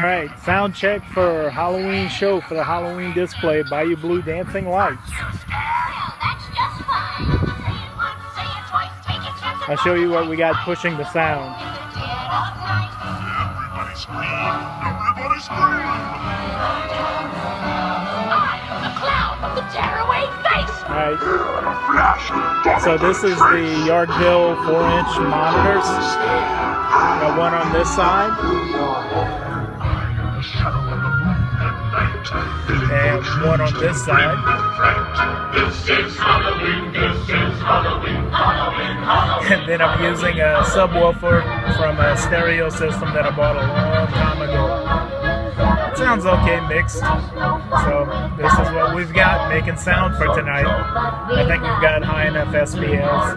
All right, sound check for Halloween show for the Halloween display. Bayou Blue Dancing Lights. I'll show you what we got pushing the sound. Everybody scream! Alright, so this is the Yorkville 4-inch monitors. Got one on this side. And one on this side. This is Halloween, this is Halloween, Halloween, Halloween. And then I'm using a subwoofer from a stereo system that I bought a long time ago. It sounds okay mixed. So this is what we've got making sound for tonight. I think we've got high enough SPLs.